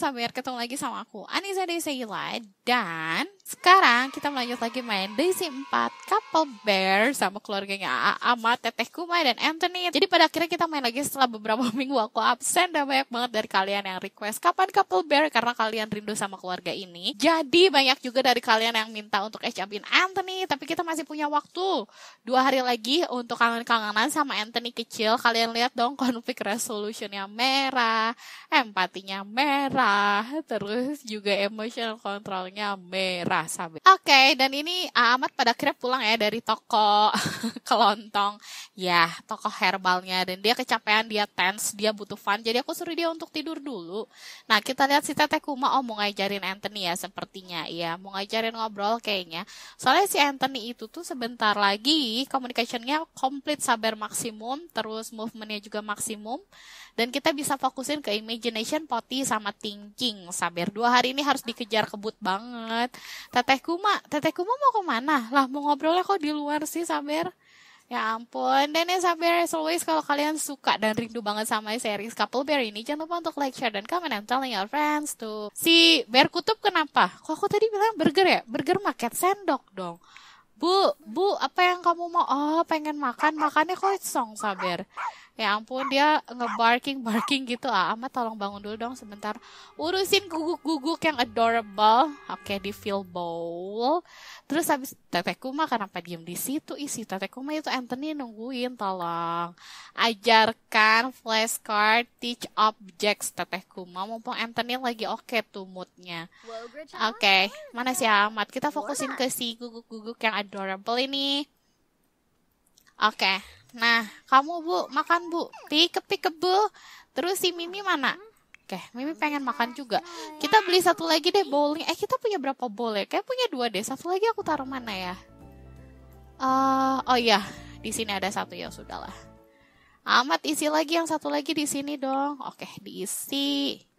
Sabar, ketemu lagi sama aku. Anissa Desaila Dan sekarang kita melanjut lagi main Daisy 4 Couple Bear Sama keluarganya Ama, Teteh Kuma, dan Anthony. Jadi pada akhirnya kita main lagi setelah beberapa minggu aku absen Dan banyak banget dari kalian yang request Kapan Couple Bear karena kalian rindu sama keluarga ini. Jadi banyak juga dari kalian yang minta untuk Edge Upin Anthony Tapi kita masih punya waktu. Dua hari lagi untuk kangen-kangenan sama Anthony kecil. Kalian lihat dong konflik resolutionnya merah Empatinya merah Terus juga emotional controlnya merah Oke, okay, dan ini Ahmad pada akhirnya pulang ya dari toko kelontong. Ya, toko herbalnya. Dan dia kecapean, dia tense, dia butuh fun. Jadi aku suruh dia untuk tidur dulu. Nah, kita lihat si Teteh Kuma, oh mau ngajarin Anthony ya sepertinya. Iya, mau ngajarin ngobrol kayaknya. Soalnya si Anthony itu tuh sebentar lagi communicationnya komplit sabar maksimum. Terus movementnya juga maksimum dan kita bisa fokusin ke imagination, poti, sama thinking. Sabar dua hari ini harus dikejar kebut banget. Teteh Kuma, Teteh Kuma mau ke mana? Lah mau ngobrolnya kok di luar sih Sabar? Ya ampun, dan ya Sabar as always kalau kalian suka dan rindu banget sama series Couple Bear ini, jangan lupa untuk like, share, dan comment and telling your friends tuh. Si Bear Kutub kenapa? Kok aku tadi bilang burger ya? Burger market sendok dong. Bu, bu, apa yang kamu mau? Oh, pengen makan, makannya kosong, Sabar. Ya ampun dia ngebarking barking gitu ah. Ama tolong bangun dulu dong sebentar. Urusin guguk-guguk yang adorable. Oke di fill bowl. Terus habis Teteh Kuma kenapa diem di situ? Isi Teteh Kuma itu Anthony nungguin tolong. Ajarkan flashcard teach objects Teteh Kuma. Mumpung Anthony lagi oke okay tuh moodnya. Oke, okay. mana sih Amat? Kita fokusin ke si guguk-guguk yang adorable ini. Oke. Okay. Nah, kamu Bu, makan Bu. Pikep pikep Bu. Terus si Mimi mana? Oke, Mimi pengen makan juga. Kita beli satu lagi deh bowling. Eh, kita punya berapa bowl ya? Kayak punya dua deh. Satu lagi aku taruh mana ya? Uh, oh iya, di sini ada satu ya sudahlah. Amat isi lagi yang satu lagi di sini dong. Oke, diisi.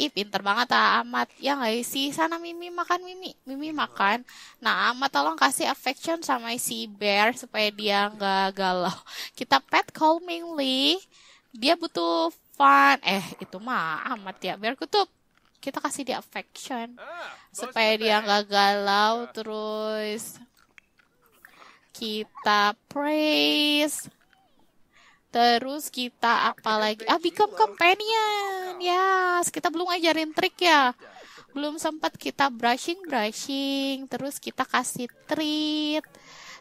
Ih pinter banget ah Amat. Ya nggak sih? Sana Mimi makan Mimi. Mimi makan. Nah Amat tolong kasih affection sama si Bear supaya dia nggak galau. Kita pet calmingly. Dia butuh fun. Eh itu mah Amat ya. Bear kutub. Kita kasih dia affection. Ah, supaya dia nggak galau. Terus kita praise Terus kita apa lagi? Ah, become companion. Ya, yes, kita belum ngajarin trik ya. Belum sempat kita brushing brushing. Terus kita kasih treat.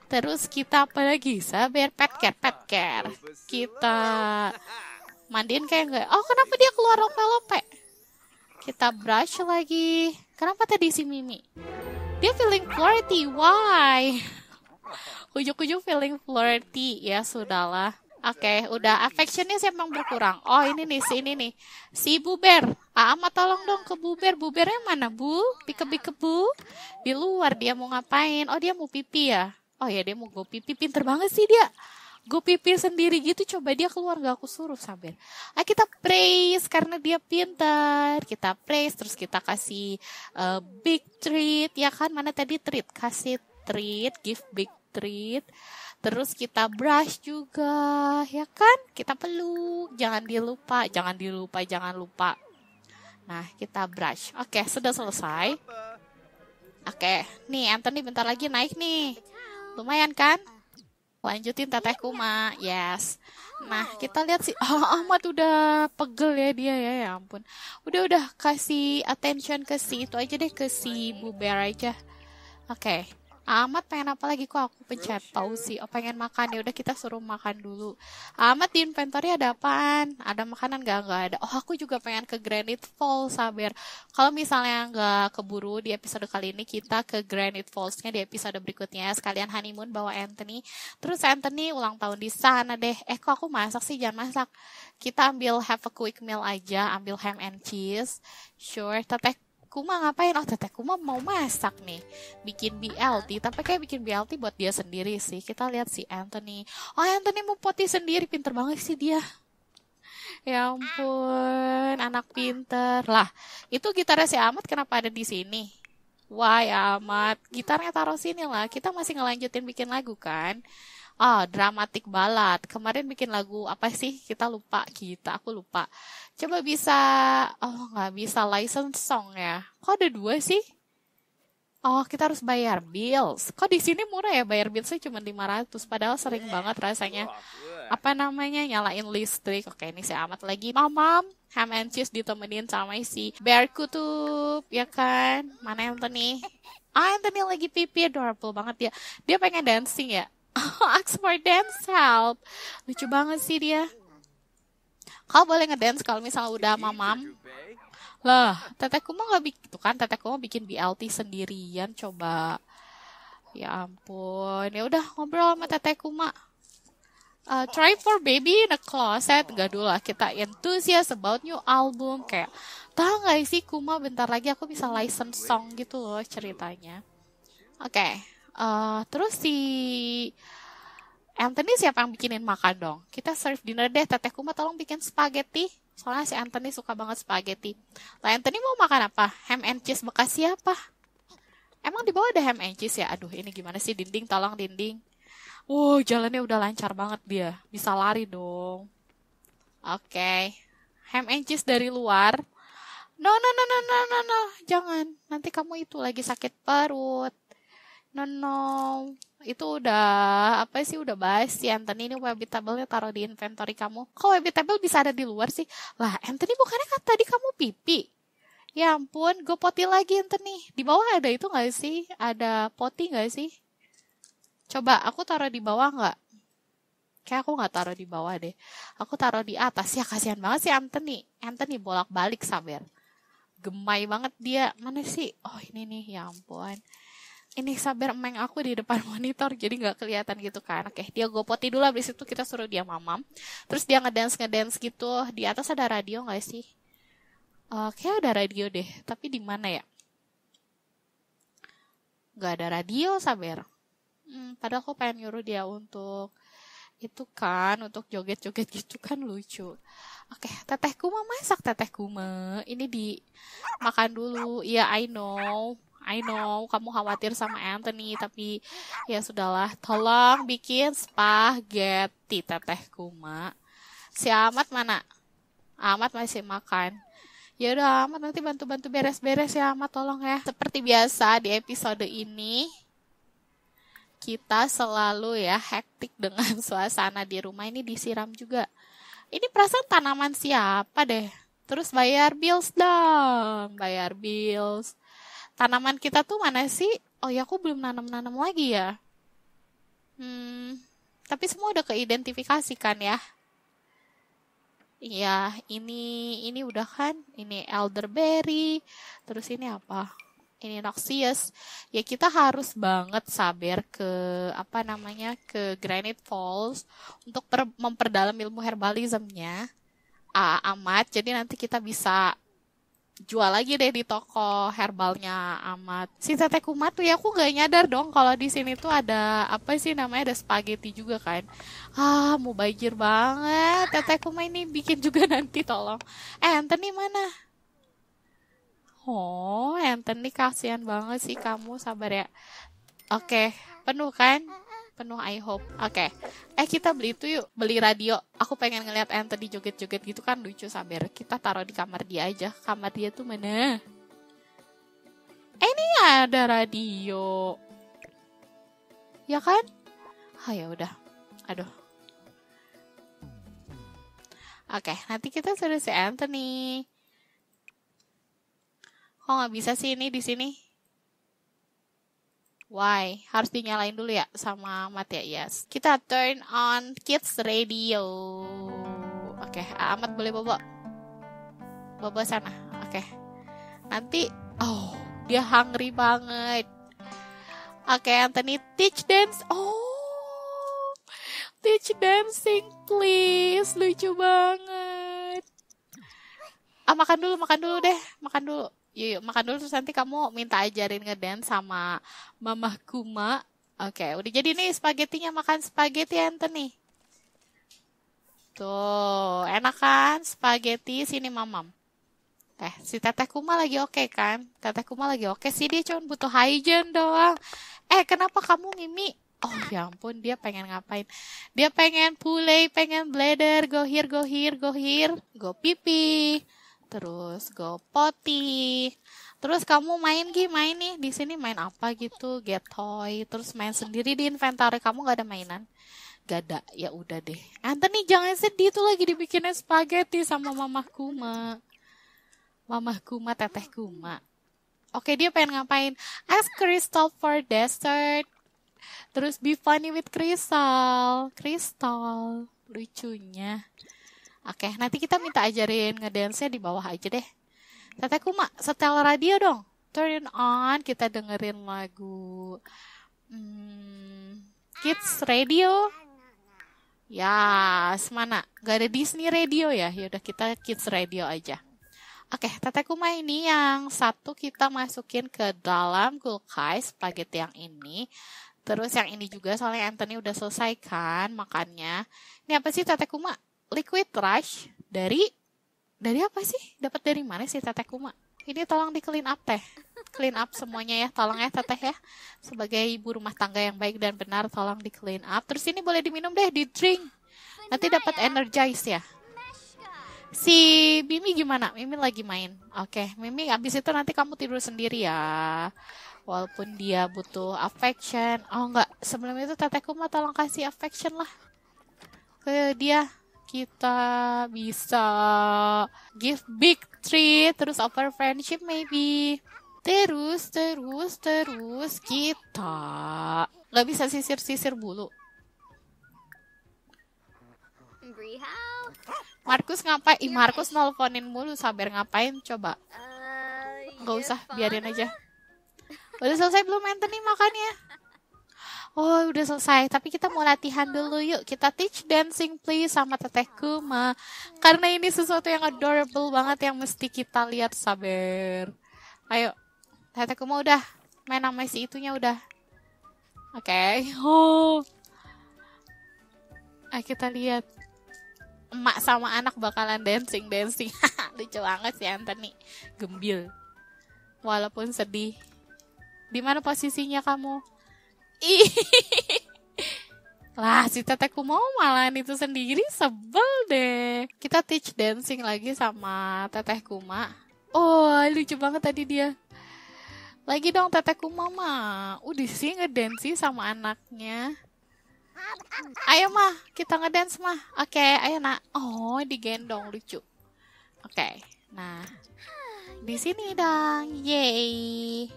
Terus kita apa lagi? Sabar pet care, pet care. Kita mandiin kayak enggak? Oh, kenapa dia keluar lope-lope? Kita brush lagi. Kenapa tadi si Mimi? Dia feeling flirty. Why? Ujuk-ujuk feeling flirty. Ya, sudahlah. Oke, okay, udah affectionnya emang berkurang. Oh ini nih, si ini nih, si Buber. Ah, ama tolong dong ke Buber. Bubernya mana Bu? Pike-pike Bu? Di luar dia mau ngapain? Oh dia mau pipi ya? Oh ya dia mau go pipi. Pinter banget sih dia. Go pipi sendiri gitu. Coba dia keluar gak aku suruh sabar. Ah kita praise karena dia pintar. Kita praise terus kita kasih uh, big treat ya kan? Mana tadi treat? Kasih treat, give big treat Terus kita brush juga, ya kan? Kita peluk, jangan dilupa, jangan dilupa, jangan lupa. Nah, kita brush. Oke, sudah selesai. Oke, nih Anthony bentar lagi naik nih. Lumayan kan? Lanjutin teteh kuma, yes. Nah, kita lihat sih, oh, Ahmad udah pegel ya dia ya, ya ampun. Udah udah kasih attention ke si itu aja deh ke si Bu Bear aja. Oke, okay amat pengen apa lagi kok aku pencet tahu sih. Oh pengen makan ya udah kita suruh makan dulu. Amat di inventory ada apaan? Ada makanan gak nggak ada. Oh aku juga pengen ke Granite Falls sabar kalau misalnya nggak keburu di episode kali ini kita ke Granite Fallsnya di episode berikutnya. Sekalian honeymoon bawa Anthony. Terus Anthony ulang tahun di sana deh. Eh kok aku masak sih? Jangan masak. Kita ambil have a quick meal aja. Ambil ham and cheese. Sure. Teteh Kuma ngapain? Oh teteh Kuma mau masak nih. Bikin BLT. Tapi kayak bikin BLT buat dia sendiri sih. Kita lihat si Anthony. Oh Anthony mau poti sendiri. Pinter banget sih dia. Ya ampun, anak pinter. Lah, itu gitarnya si Amat kenapa ada di sini? Wah ya Amat, gitarnya taruh sini lah. Kita masih ngelanjutin bikin lagu kan? Ah, dramatik balad. Kemarin bikin lagu apa sih? Kita lupa, kita aku lupa. Coba bisa, oh nggak bisa license song ya. Kok ada dua sih? Oh, kita harus bayar bills. Kok di sini murah ya bayar billsnya cuma 500, padahal sering banget rasanya. Apa namanya? Nyalain listrik. Oke, ini saya amat lagi. Mamam, ham and cheese ditemenin sama si Bear Kutub, ya kan? Mana Anthony? Ah, Anthony lagi pipi, adorable banget ya. Dia pengen dancing ya. Ask for dance help. Lucu banget sih dia. Kau boleh ngedance kalau misalnya udah mamam. Lah, teteku mah gak bikin, tuh kan teteku mah bikin BLT sendirian coba. Ya ampun, ya udah ngobrol sama teteku mah. Uh, try for baby in a closet gak dulu lah kita enthusiast about new album kayak tahu nggak sih Kuma bentar lagi aku bisa license song gitu loh ceritanya oke okay. Uh, terus si Anthony siapa yang bikinin makan dong? Kita serve dinner deh, teteh Kuma tolong bikin spaghetti. Soalnya si Anthony suka banget spaghetti. Lah Anthony mau makan apa? Ham and cheese bekas siapa? Emang di bawah ada ham and cheese ya? Aduh, ini gimana sih dinding? Tolong dinding. Wow, jalannya udah lancar banget dia. Bisa lari dong. Oke. Okay. Ham and cheese dari luar. No, no, no, no, no, no, no. Jangan. Nanti kamu itu lagi sakit perut no no itu udah apa sih udah basi Anthony. Ini webitable-nya taruh di inventory kamu. Kok webitable bisa ada di luar sih? Lah Anthony bukannya kan tadi kamu pipi? Ya ampun gue poti lagi Anthony. Di bawah ada itu nggak sih? Ada poti nggak sih? Coba aku taruh di bawah nggak? Kayak aku nggak taruh di bawah deh. Aku taruh di atas. Ya kasihan banget sih Anthony. Anthony bolak balik sabar gemai banget dia. Mana sih? Oh ini nih. Ya ampun ini sabar emang aku di depan monitor jadi nggak kelihatan gitu kan. Oke dia gopoti dulu abis itu kita suruh dia mamam. Terus dia ngedance ngedance gitu. Di atas ada radio nggak sih? Oke ada radio deh. Tapi di mana ya? Nggak ada radio sabar. Hmm, padahal aku pengen nyuruh dia untuk itu kan untuk joget-joget gitu kan lucu. Oke, teteh kuma masak teteh kuma. Ini di makan dulu. Iya, I know. I know kamu khawatir sama Anthony, tapi ya sudahlah. Tolong bikin spaghetti teteh kuma. Si Amat mana? Amat masih makan. Ya udah Amat nanti bantu-bantu beres-beres ya Amat tolong ya. Seperti biasa di episode ini kita selalu ya hektik dengan suasana di rumah ini disiram juga. Ini perasaan tanaman siapa deh? Terus bayar bills dong, bayar bills tanaman kita tuh mana sih? Oh ya aku belum nanam-nanam lagi ya. Hmm, tapi semua udah keidentifikasikan ya. Iya, ini ini udah kan, ini elderberry, terus ini apa? Ini noxious. Ya kita harus banget sabar ke apa namanya ke Granite Falls untuk per, memperdalam ilmu herbalismnya. Uh, amat, jadi nanti kita bisa jual lagi deh di toko herbalnya amat. Si Tete Kumat tuh ya aku gak nyadar dong kalau di sini tuh ada apa sih namanya ada spaghetti juga kan. Ah, mau bajir banget. Tete Kumat ini bikin juga nanti tolong. Eh, Anthony mana? Oh, Anthony kasihan banget sih kamu sabar ya. Oke, penuh kan? Penuh I hope. Oke. Okay. Eh kita beli itu yuk, beli radio. Aku pengen ngeliat Anthony joget-joget gitu kan lucu sabar. Kita taruh di kamar dia aja. Kamar dia tuh mana? Eh ini ada radio. Ya kan? Ah ya udah. Aduh. Oke, okay, nanti kita suruh si Anthony. Kok nggak bisa sih ini di sini? Why? Harus dinyalain dulu ya sama mati ya. Yes. Kita turn on kids radio. Oke, okay, Amat boleh bobo. Bobo sana. Oke. Okay. Nanti oh, dia hungry banget. Oke, okay, Anthony teach dance. Oh. Teach dancing please. Lucu banget. Ah, makan dulu, makan dulu deh. Makan dulu yuk, yuk makan dulu terus nanti kamu minta ajarin ngedance sama Mama Kuma. Oke, okay, udah jadi nih spagettinya makan spaghetti Anthony. Tuh, enak kan spaghetti sini mamam. Eh, si Teteh Kuma lagi oke okay, kan? Teteh Kuma lagi oke okay sih, dia cuma butuh hygiene doang. Eh, kenapa kamu Mimi Oh ya ampun, dia pengen ngapain? Dia pengen pulei, pengen bladder, go here, go here, go here, go pipi, terus go potty. Terus kamu main Gi, main nih di sini main apa gitu, get toy, terus main sendiri di inventory kamu gak ada mainan? Gak ada, ya udah deh. Anthony jangan sedih tuh lagi dibikinin spaghetti sama mamah Kuma. Mamah Kuma, teteh Kuma. Oke, dia pengen ngapain? Ask Crystal for dessert. Terus be funny with Crystal. Crystal. Lucunya. Oke, nanti kita minta ajarin ngedance di bawah aja deh. Teteh Kuma, setel radio dong. Turn on, kita dengerin lagu hmm, Kids Radio. Ya, semana? Gak ada Disney Radio ya? Yaudah kita Kids Radio aja. Oke, Teteh Kuma ini yang satu kita masukin ke dalam kulkas spaghetti yang ini. Terus yang ini juga soalnya Anthony udah selesai kan makannya. Ini apa sih Teteh Kuma? Liquid Rush dari dari apa sih? Dapat dari mana sih teteh Kuma? Ini tolong di clean up teh. Clean up semuanya ya, tolong ya teteh ya. Sebagai ibu rumah tangga yang baik dan benar, tolong di clean up. Terus ini boleh diminum deh, di drink. Nanti dapat energize ya. Si Mimi gimana? Mimi lagi main. Oke, Mimi abis itu nanti kamu tidur sendiri ya. Walaupun dia butuh affection. Oh enggak, sebelum itu teteh Kuma tolong kasih affection lah ke dia kita bisa give big treat terus offer friendship maybe terus terus terus kita nggak bisa sisir-sisir bulu Markus ngapain? Ih, Markus nelfonin mulu, sabar ngapain coba? Nggak usah, biarin aja. Udah selesai belum Anthony makannya? Oh, udah selesai. Tapi kita mau latihan dulu yuk. Kita teach dancing please sama Teteh Kuma. Karena ini sesuatu yang adorable banget yang mesti kita lihat sabar. Ayo. Teteh Kuma udah. Main sama si itunya udah. Oke. Okay. Oh. Ayo kita lihat. Emak sama anak bakalan dancing-dancing. Lucu banget sih Anthony. Gembil. Walaupun sedih. Di mana posisinya kamu? Lah si teteku mau malah itu sendiri sebel deh. Kita teach dancing lagi sama teteh Kuma. Oh lucu banget tadi dia. Lagi dong teteh Kuma mah. Udah sih ngedansi sama anaknya. Ayo mah, kita ngedance mah. Oke, okay, ayo nak. Oh, digendong lucu. Oke, okay, nah di sini dong. Yay.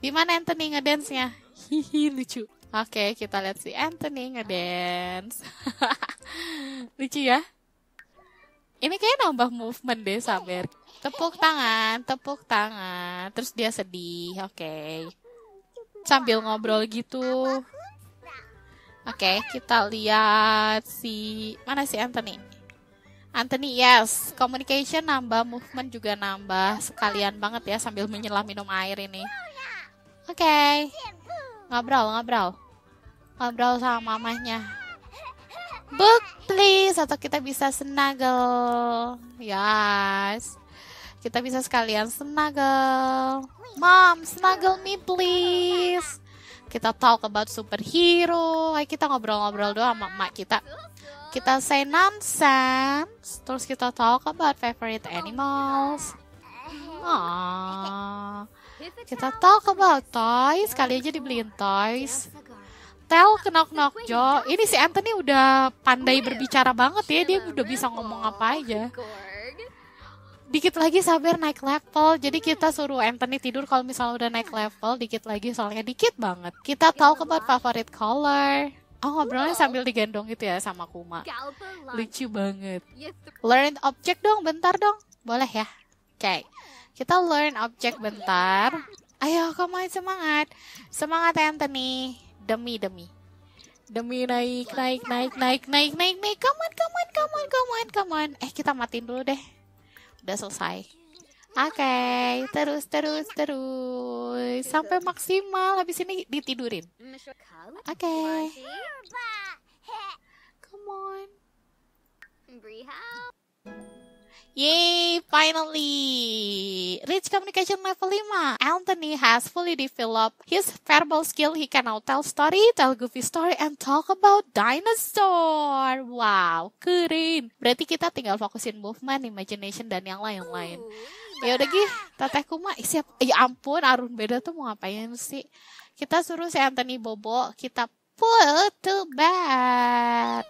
Di mana Anthony ngedance-nya? Hihi lucu. Oke, kita lihat si Anthony ngedance. lucu ya? Ini kayak nambah movement deh, sabar. Tepuk tangan, tepuk tangan. Terus dia sedih, oke. Okay. Sambil ngobrol gitu. Oke, okay, kita lihat si mana si Anthony? Anthony, yes, communication nambah, movement juga nambah, sekalian banget ya sambil menyelam minum air ini. Oke. Okay ngobrol ngobrol ngobrol sama mamanya book please. Atau kita bisa snuggle. Yes. Kita bisa sekalian snuggle. Mom snuggle me please. Kita talk about superhero. Ayo kita ngobrol-ngobrol doang sama emak kita. Kita say nonsense. Terus kita talk about favorite animals. Aww. Kita talk about toys, kali aja dibeliin toys. Tel knock knock Jo. Ini si Anthony udah pandai berbicara banget ya, dia udah bisa ngomong apa aja. Dikit lagi sabar naik level, jadi kita suruh Anthony tidur kalau misalnya udah naik level, dikit lagi soalnya dikit banget. Kita talk about favorite color. Oh ngobrolnya sambil digendong gitu ya sama Kuma. Lucu banget. Learn object dong, bentar dong. Boleh ya? Oke. Okay. Kita learn object bentar. Ayo, kamu semangat. Semangat Anthony. Demi, demi. Demi naik, naik, naik, naik, naik, naik, naik. Come on, come on, come on, come on, come on. Eh, kita matiin dulu deh. Udah selesai. Oke, okay, terus, terus, terus. Sampai maksimal. Habis ini ditidurin. Oke. Okay. Come on. Yay, finally! Rich communication level 5. Anthony has fully developed his verbal skill. He can now tell story, tell goofy story, and talk about dinosaur. Wow, keren. Berarti kita tinggal fokusin movement, imagination, dan yang lain-lain. Ya udah gih, teteh kuma siap. Ya ampun, Arun beda tuh mau ngapain sih? Kita suruh si Anthony Bobo, kita put to bed.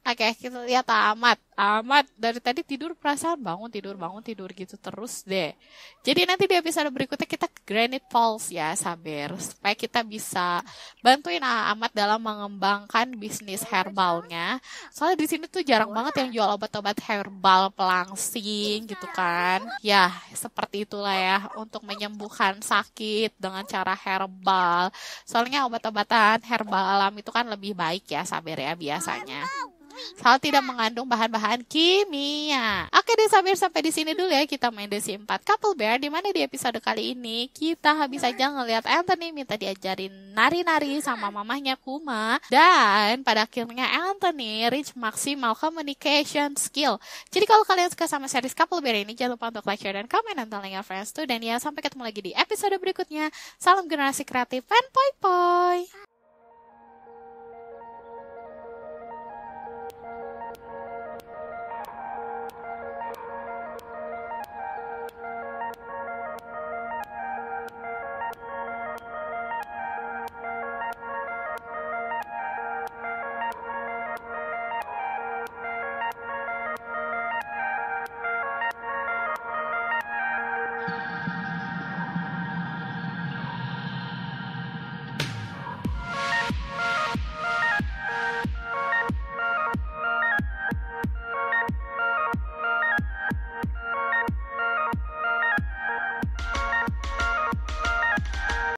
Oke, okay, kita lihat Amat. Amat dari tadi tidur perasaan bangun tidur bangun tidur gitu terus deh. Jadi nanti di episode berikutnya kita ke Granite Falls ya, sabar supaya kita bisa bantuin Amat dalam mengembangkan bisnis herbalnya. Soalnya di sini tuh jarang banget yang jual obat-obat herbal pelangsing gitu kan. Ya, seperti itulah ya untuk menyembuhkan sakit dengan cara herbal. Soalnya obat-obatan herbal alam itu kan lebih baik ya, sabar ya biasanya. Soal tidak mengandung bahan-bahan kimia. Oke deh sampai sampai di sini dulu ya kita main Desi 4 Couple Bear di mana di episode kali ini kita habis aja ngelihat Anthony minta diajarin nari-nari sama mamahnya Kuma dan pada akhirnya Anthony reach maksimal communication skill. Jadi kalau kalian suka sama series Couple Bear ini jangan lupa untuk like, share dan komen dan your friends tuh dan ya sampai ketemu lagi di episode berikutnya. Salam generasi kreatif and poi poi.